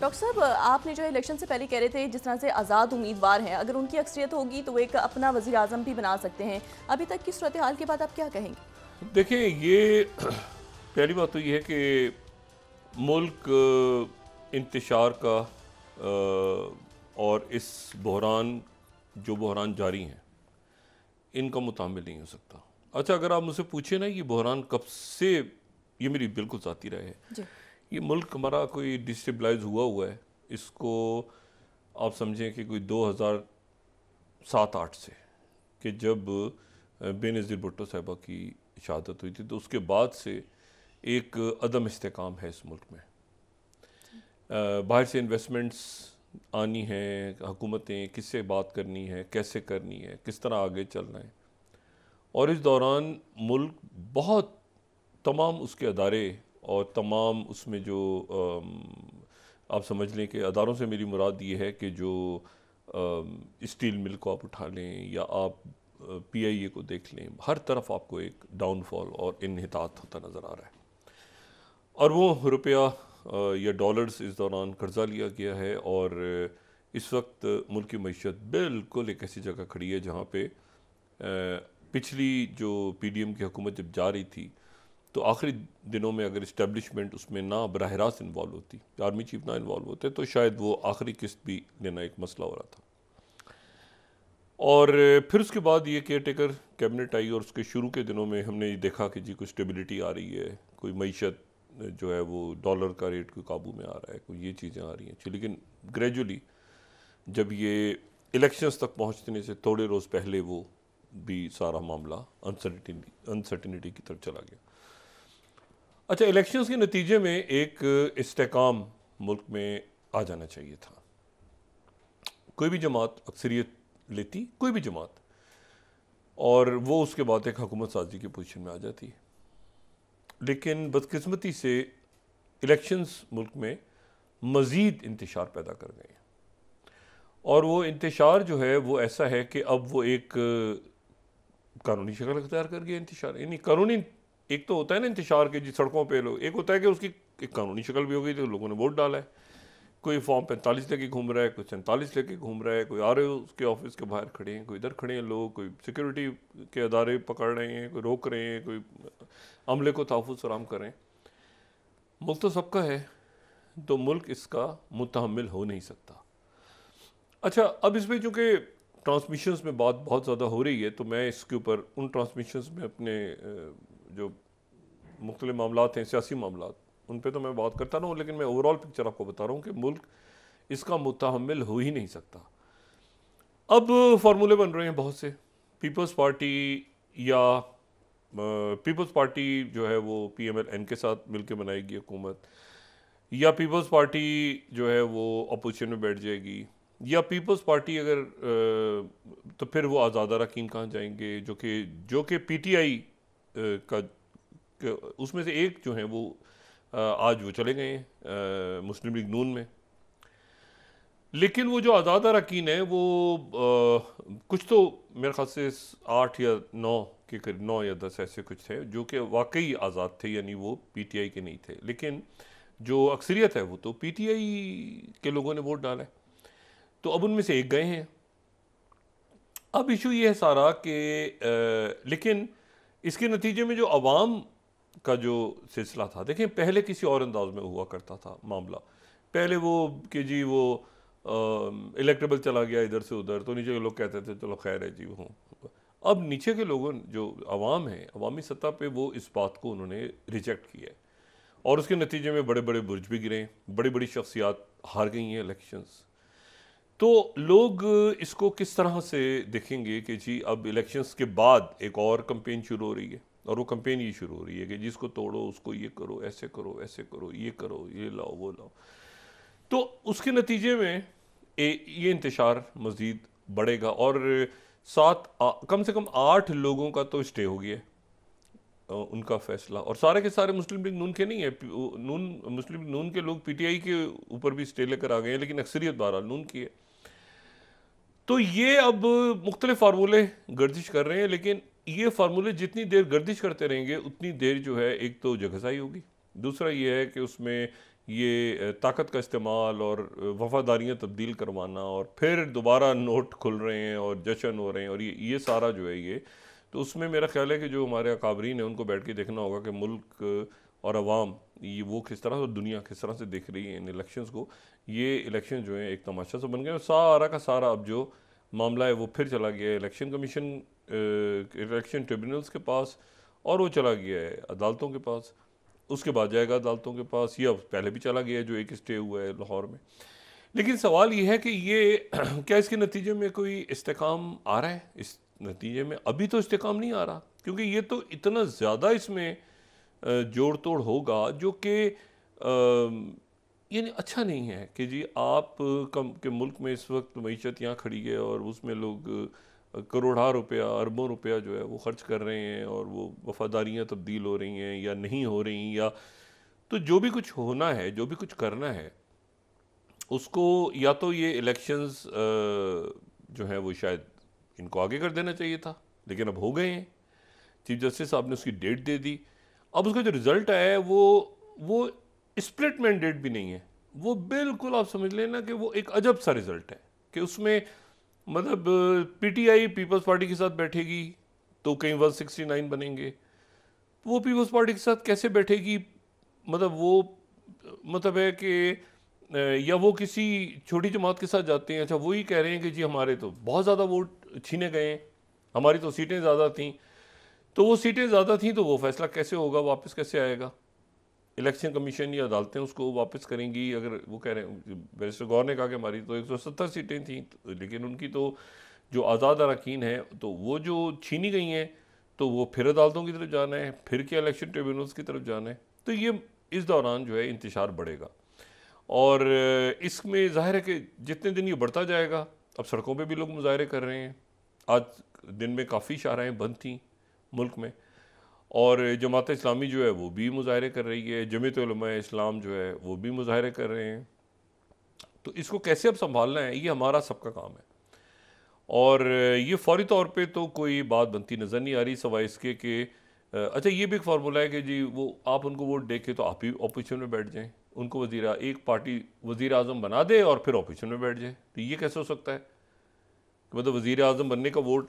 Doctor साहब आपने जो इलेक्शन से पहले कह रहे थे जिस तरह से आज़ाद उम्मीदवार हैं अगर उनकी अक्सरियत होगी तो वो एक अपना वजी अजम भी बना सकते हैं। अभी तक की सूरत हाल के बाद आप क्या कहेंगे? देखिए ये पहली बात तो ये है कि मुल्क इंतशार का और इस बहरान जो बहरान जारी हैं इनका मुतामिल नहीं हो सकता। अच्छा अगर आप मुझसे पूछे ना ये बहरान कब से ये मेरी बिल्कुल साथी रहे है। ये मुल्क हमारा कोई डिस्टेबलाइज हुआ हुआ है। इसको आप समझें कि कोई दो हज़ार सात आठ से, कि जब बेनज़ीर भुट्टो साहबा की शहादत हुई थी तो उसके बाद से एक अदम इसकाम है इस मुल्क में। बाहर से इन्वेस्टमेंट्स आनी हैं, हुकूमतें किससे बात करनी है, कैसे करनी है, किस तरह आगे चलना है। और इस दौरान मुल्क बहुत तमाम उसके अदारे और तमाम उसमें जो आप समझ लें कि अदारों से मेरी मुराद ये है कि जो स्टील मिल को आप उठा लें या आप पी आई ए को देख लें, हर तरफ़ आपको एक डाउनफॉल और इनहतात होता नज़र आ रहा है। और वो रुपया या डॉलर्स इस दौरान कर्ज़ा लिया गया है और इस वक्त मुल्क की मीशत बिल्कुल एक ऐसी जगह खड़ी है जहाँ पे पिछली जो पी डी एम की हुकूमत जब जा रही थी तो आखिरी दिनों में अगर इस्टेब्लिशमेंट उसमें ना बरह रास्त इन्वॉल्व होती आर्मी चीफ ना इन्वॉल्व होते तो शायद वो आखिरी किस्त भी लेना एक मसला हो रहा था। और फिर उसके बाद ये केयर टेकर कैबिनेट आई और उसके शुरू के दिनों में हमने ये देखा कि जी कोई स्टेबिलिटी आ रही है, कोई मीशत जो है वो डॉलर का रेट कोई काबू में आ रहा है, कोई ये चीज़ें आ रही हैं। लेकिन ग्रेजुअली जब ये इलेक्शंस तक पहुँचने से थोड़े रोज़ पहले वो भी सारा मामला अनसर्टिनिटी अनसर्टिनिटी की तरफ़ चला गया। अच्छा इलेक्शंस के नतीजे में एक इस्तेकाम मुल्क में आ जाना चाहिए था। कोई भी जमात अक्सरियत लेती, कोई भी जमात। और वो उसके बाद एक हुकूमत साजी की पोजीशन में आ जाती। लेकिन बदकस्मती से इलेक्शंस मुल्क में मज़ीद इंतशार पैदा कर गए और वो इंतशार जो है, वो ऐसा है कि अब वो एक कानूनी शक्ल अख्तियार कर गया इंतशार यानी कानूनी एक तो होता है ना इंतज़ार के जी, सड़कों पे लोग। एक होता है कि उसकी एक कानूनी शक्ल भी हो गई तो लोगों ने वोट डाला है। कोई फॉर्म पैंतालीस लेके घूम रहा है, कोई सैंतालीस लेके घूम रहा है, कोई आ रहे हो उसके ऑफ़िस के बाहर खड़े हैं, कोई इधर खड़े हैं लोग, कोई सिक्योरिटी के अदारे पकड़ रहे हैं, कोई रोक रहे हैं, कोई अमले को तहफ़ फराम करें मुल्क तो सबका है तो मुल्क इसका मुतहमल हो नहीं सकता। अच्छा अब इसमें चूँकि ट्रांसमिशंस में बात बहुत ज़्यादा हो रही है तो मैं इसके ऊपर उन ट्रांसमिशंस में अपने जो मुख्तलि मामला हैं, सियासी मामला उन पर तो मैं बात करता रहा हूँ, लेकिन मैं ओवरऑल पिक्चर आपको बता रहा हूँ कि मुल्क इसका मुतहमल हो ही नहीं सकता। अब फार्मूले बन रहे हैं बहुत से। पीपल्स पार्टी या पीपल्स पार्टी जो है वो पी एम एल एन के साथ मिलकर बनाएगी हुकूमत, या पीपल्स पार्टी जो है वो अपोजिशन में बैठ जाएगी, या पीपल्स पार्टी अगर तो फिर वो आज़ादा रकीन कहाँ जाएँगे, जो कि जो कि पीटीआई का उसमें से एक जो है वो आज वो चले गए हैं मुस्लिम लीग नून में। लेकिन वो जो आज़ाद अरकान है वो आ, कुछ तो मेरे ख्याल से आठ या नौ के करीब नौ या दस ऐसे कुछ थे जो कि वाकई आज़ाद थे यानी वो पीटीआई के नहीं थे। लेकिन जो अक्सरियत है वो तो पीटीआई के लोगों ने वोट डाला है। तो अब उनमें से एक गए हैं। अब इशू ये है सारा कि लेकिन इसके नतीजे में जो अवाम का जो सिलसिला था, देखें, पहले किसी और अंदाज में हुआ करता था मामला। पहले वो कि जी वो इलेक्ट्रेबल चला गया इधर से उधर तो नीचे के लोग कहते थे, चलो खैर है जी, वो अब नीचे के लोगों, जो अवाम है, अवामी सतह पे वो इस बात को उन्होंने रिजेक्ट किया है। और उसके नतीजे में बड़े बड़े बुर्ज भी गिरे बड़ी बड़ी शख्सियात हार गई हैं इलेक्शंस तो लोग इसको किस तरह से देखेंगे कि जी अब इलेक्शंस के बाद एक और कंपेन शुरू हो रही है और वो कंपेन ये शुरू हो रही है कि जिसको तोड़ो उसको ये करो ऐसे करो ऐसे करो ये करो ये लाओ वो लाओ। तो उसके नतीजे में ए, ये इंतशार मज़ीद बढ़ेगा और सात कम से कम आठ लोगों का तो स्टे हो गया उनका फैसला। और सारे के सारे मुस्लिम लीग नून के नहीं है नून मुस्लिम नून के लोग पीटीआई के ऊपर भी स्टे लेकर आ गए हैं लेकिन अक्सरियत बहरहाल नून की है। तो ये अब मुख्तलिफ़ फार्मूले गर्दिश कर रहे हैं, लेकिन ये फार्मूले जितनी देर गर्दिश करते रहेंगे, उतनी देर जो है एक तो जगहसाई होगी। दूसरा ये है कि उसमें ये ताकत का इस्तेमाल और वफादारियाँ तब्दील करवाना और फिर दोबारा नोट खुल रहे हैं और जश्न हो रहे हैं और ये ये सारा जो है ये तो उसमें मेरा ख्याल है कि जो हमारे अकाबरीन हैं, उनको बैठ के देखना होगा कि मुल्क और अवाम ये वो किस तरह से दुनिया किस तरह से देख रही है इन इलेक्शंस को, ये इलेक्शन जो है एक तमाशा से बन गए सारा का सारा अब जो मामला है वो फिर चला गया है। इलेक्शन कमीशन इलेक्शन ट्रिब्यूनल्स के पास और वो चला गया है अदालतों के पास। उसके बाद जाएगा अदालतों के पास। या पहले भी चला गया है जो एक स्टे हुआ है लाहौर में। लेकिन सवाल ये है कि ये क्या इसके नतीजे में कोई इस्तेकाम आ रहा है? इस नतीजे में अभी तो इस्तेकाम नहीं आ रहा, क्योंकि ये तो इतना ज़्यादा इसमें जोड़ तोड़ होगा, जो कि यानी अच्छा नहीं है कि जी आप कम, के मुल्क में इस वक्त मीशत यहाँ खड़ी है और उसमें लोग करोड़ा रुपया, अरबों रुपया जो है वो ख़र्च कर रहे हैं और वो वफादारियाँ तब्दील हो रही हैं या नहीं हो रही या तो जो भी कुछ होना है, जो भी कुछ करना है, उसको या तो ये इलेक्शंस जो है वो शायद इनको आगे कर देना चाहिए था, लेकिन अब हो गए हैं। चीफ जस्टिस साहब ने उसकी डेट दे दी। अब उसका जो रिज़ल्ट आया है, वो वो स्प्लिट मैंडेट भी नहीं है। वो बिल्कुल आप समझ लेना कि वो एक अजब सा रिज़ल्ट है कि उसमें मतलब पीटीआई पीपल्स पार्टी के साथ बैठेगी तो कहीं वन सिक्सटी नाइन बनेंगे। वो पीपल्स पार्टी के साथ कैसे बैठेगी? मतलब वो मतलब है कि या वो किसी छोटी जमात के साथ जाते हैं? अच्छा वही कह रहे हैं कि जी हमारे तो बहुत ज़्यादा वोट छीने गए हैं। हमारी तो सीटें ज़्यादा थीं। तो वो सीटें ज़्यादा थीं तो वो फैसला कैसे होगा? वापस कैसे आएगा? इलेक्शन कमीशन या अदालतें उसको वापस करेंगी। अगर वो कह रहे हैं बैरिस्टर गौर ने कहा कि हमारी तो एक सौ सत्तर सीटें थी तो, लेकिन उनकी तो जो आज़ाद अरकान है तो वो जो छीनी गई हैं तो वो फिर अदालतों की तरफ़ जाना है फिर क्या इलेक्शन ट्रिब्यूनल्स की तरफ़ जाना है? तो ये इस दौरान जो है इंतशार बढ़ेगा। और इसमें ज़ाहिर है कि जितने दिन ये बढ़ता जाएगा अब सड़कों पे भी लोग मुजाहरे कर रहे हैं। आज दिन में काफ़ी शाराएँ बंद थी। मुल्क में। और जमात इस्लामी जो है, वो भी मुजाहरे कर रही है, जमयत इस्लाम जो है, वो भी मुजाहरे कर रहे हैं। तो इसको कैसे अब संभालना है, ये हमारा सबका काम है। और ये फौरी तौर पे तो कोई बात बनती नज़र नहीं आ रही, सवाए इसके कि अच्छा ये भी एक फार्मूला है कि जी, वो आप उनको वोट दे के तो आप ही अपोजिशन में बैठ जाएँ। उनको वजीरा एक पार्टी वज़ी अजम बना दे और फिर अपोजिशन में बैठ जाए। तो ये कैसे हो सकता है? मतलब वज़ी अजम बनने का वोट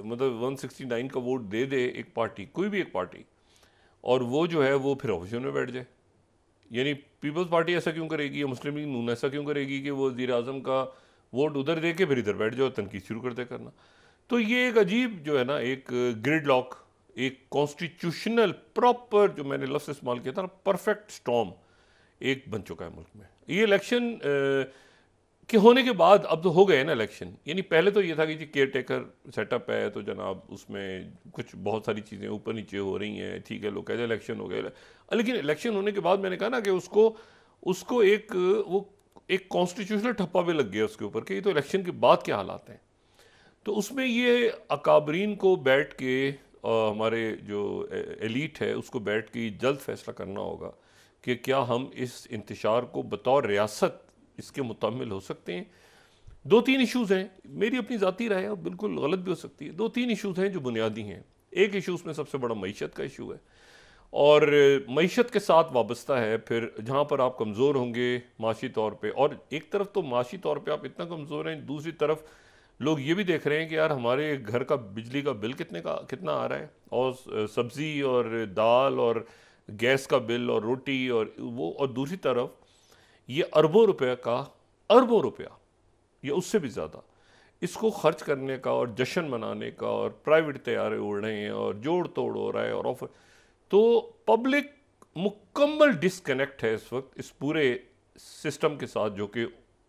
मतलब 169 का वोट दे दे एक पार्टी, कोई भी एक पार्टी, और वो जो है, वो फिर ऑपोजिशन में बैठ जाए। यानी पीपल्स पार्टी ऐसा क्यों करेगी या मुस्लिम लीग नून ऐसा क्यों करेगी कि वो वज़ी अजम का वोट उधर दे के फिर इधर बैठ जाओ, तनकीद शुरू कर दे करना। तो ये एक अजीब जो है ना, एक ग्रिड लॉक एक कॉन्स्टिट्यूशनल प्रॉपर जो मैंने लफ्स इस्तेमाल किया था ना परफेक्ट स्टॉम एक बन चुका है मुल्क में। ये इलेक्शन कि होने के बाद अब तो हो गए ना इलेक्शन यानी पहले तो ये था कि जी केयर टेकर सेटअप है तो जनाब उसमें कुछ बहुत सारी चीज़ें ऊपर नीचे हो रही हैं ठीक है लोग कहते इलेक्शन हो गए। लेकिन इलेक्शन होने के बाद मैंने कहा ना कि उसको उसको एक वो एक कॉन्स्टिट्यूशनल ठप्पा भी लग गया उसके ऊपर कि ये तो इलेक्शन के बाद क्या हालात हैं। तो उसमें ये अकाबरीन को बैठ के आ, हमारे जो एलिट है उसको बैठ के जल्द फैसला करना होगा कि क्या हम इस इंतशार को बतौर रियासत इसके मुतमिल हो सकते हैं। दो तीन इश्यूज़ हैं। मेरी अपनी ज़ाती राय है बिल्कुल गलत भी हो सकती है। दो तीन इश्यूज़ हैं जो बुनियादी हैं। एक इशू उसमें सबसे बड़ा मीशत का इशू है। और मीशत के साथ वाबस्ता है, फिर जहाँ पर आप कमज़ोर होंगे माशी तौर पर और एक तरफ़ तो माशी तौर पर आप इतना कमज़ोर हैं, दूसरी तरफ़ लोग ये भी देख रहे हैं कि यार हमारे घर का बिजली का बिल कितने का, कितना आ रहा है? और सब्ज़ी और दाल और गैस का बिल और रोटी और वो, और दूसरी तरफ़ ये अरबों रुपए का, अरबों रुपया, ये उससे भी ज़्यादा। इसको खर्च करने का और जश्न मनाने का और प्राइवेट तैयारे उड़ रहे हैं और जोड़ तोड़ हो रहा है और ऑफ़र तो पब्लिक मुकम्मल डिसकनेक्ट है इस वक्त, इस पूरे सिस्टम के साथ जो कि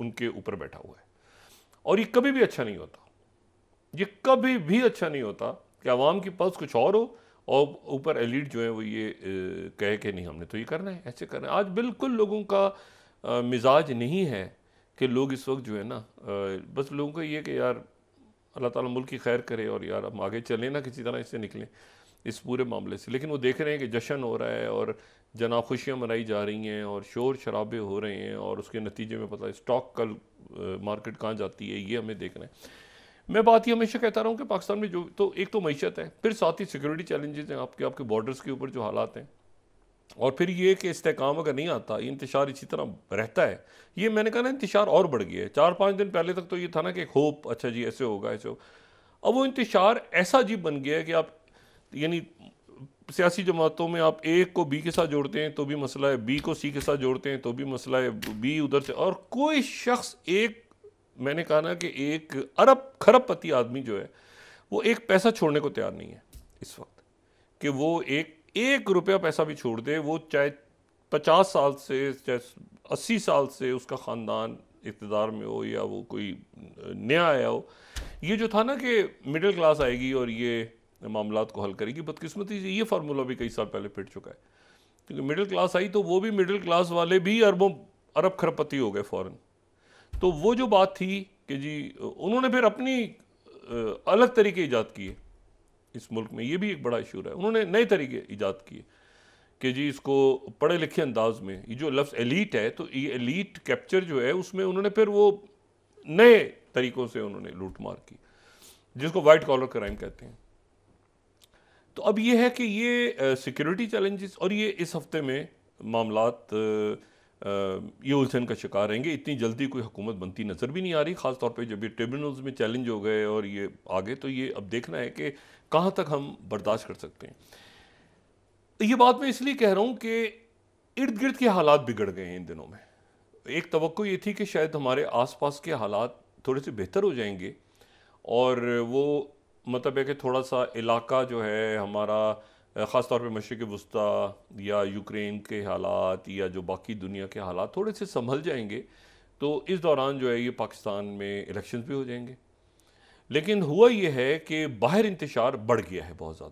उनके ऊपर बैठा हुआ है। और ये कभी भी अच्छा नहीं होता। ये कभी भी अच्छा नहीं होता कि आवाम की पल्स कुछ और हो और ऊपर एलिट जो है वो ये कहे कि नहीं हमने तो ये करना है, ऐसे करना है। आज बिल्कुल लोगों का मिजाज नहीं है कि लोग इस वक्त जो है ना बस लोगों को ये कि यार, अल्लाह ताला मुल्क की खैर करे और यार हम आगे चलें ना, किसी तरह इससे निकलें इस पूरे मामले से। लेकिन वो देख रहे हैं कि जश्न हो रहा है और जना खुशियाँ मनाई जा रही हैं और शोर शराबे हो रहे हैं और उसके नतीजे में पता है स्टॉक कल मार्केट कहाँ जाती है, ये हमें देख रहे हैं। मैं बात ये हमेशा कहता रहा हूँ कि पाकिस्तान में जो तो एक तो मीशत है, फिर साथ ही सिक्योरिटी चैलेंजेस हैं आपके आपके बॉर्डर्स के ऊपर जो हालात हैं। और फिर ये कि इस्तेकाम अगर नहीं आता, ये इंतशार इसी तरह रहता है। ये मैंने कहा ना, इंतशार और बढ़ गया है। चार पाँच दिन पहले तक तो ये था ना कि होप अच्छा जी, ऐसे होगा ऐसे होगा। अब वो इंतशार ऐसा अजीब बन गया है कि आप, यानी सियासी जमातों में आप एक को बी के साथ जोड़ते हैं तो भी मसला है, बी को सी के साथ जोड़ते हैं तो भी मसला है, बी उधर से। और कोई शख्स एक, मैंने कहा ना कि एक अरब खरब आदमी जो है, वो एक पैसा छोड़ने को तैयार नहीं है इस वक्त। कि वो एक एक रुपया पैसा भी छोड़ दे, वो चाहे पचास साल से, चाहे अस्सी साल से उसका ख़ानदान इकतदार में हो या वो कोई नया आया हो। ये जो था ना कि मिडिल क्लास आएगी और ये मामला को हल करेगी, बदकिस्मती से ये फार्मूला भी कई साल पहले फिट चुका है। क्योंकि मिडिल क्लास आई तो वो भी मिडिल क्लास वाले भी अरबों, अरब खरपति हो गए फ़ौरन। तो वो जो बात थी कि जी, उन्होंने फिर अपनी अलग तरीके ईजाद किए। इस मुल्क में, ये भी एक बड़ा इशू है। उन्होंने नए तरीके ईजाद किए कि जी इसको पढ़े लिखे अंदाज में, ये जो लफ्ज़ एलीट है तो ये एलीट कैप्चर जो है, उसमें उन्होंने फिर वो नए तरीक़ों से उन्होंने लूट मार की, जिसको वाइट कॉलर क्राइम कहते हैं। तो अब ये है कि ये सिक्योरिटी चैलेंजेस और ये इस हफ़्ते में मामलात ये उलझन का शिकार रहेंगे। इतनी जल्दी कोई हुकूमत बनती नज़र भी नहीं आ रही ख़ास तौर पे जब ये ट्रिब्यूनल्स में चैलेंज हो गए और ये आगे तो ये अब देखना है कि कहाँ तक हम बर्दाश्त कर सकते हैं? तो ये बात मैं इसलिए कह रहा हूँ कि इर्द गिर्द के हालात बिगड़ गए हैं इन दिनों में। एक तो ये थी कि शायद हमारे आस पास के हालात थोड़े से बेहतर हो जाएँगे और वो मतलब है कि थोड़ा सा इलाका जो है हमारा ख़ास तौर पे मशरक़ वस्ती या यूक्रेन के हालात या जो बाकी दुनिया के हालात थोड़े से संभल जाएँगे तो इस दौरान जो है ये पाकिस्तान में इलेक्शन भी हो जाएँगे। लेकिन हुआ यह है कि बाहर इंतज़ार बढ़ गया है बहुत ज़्यादा।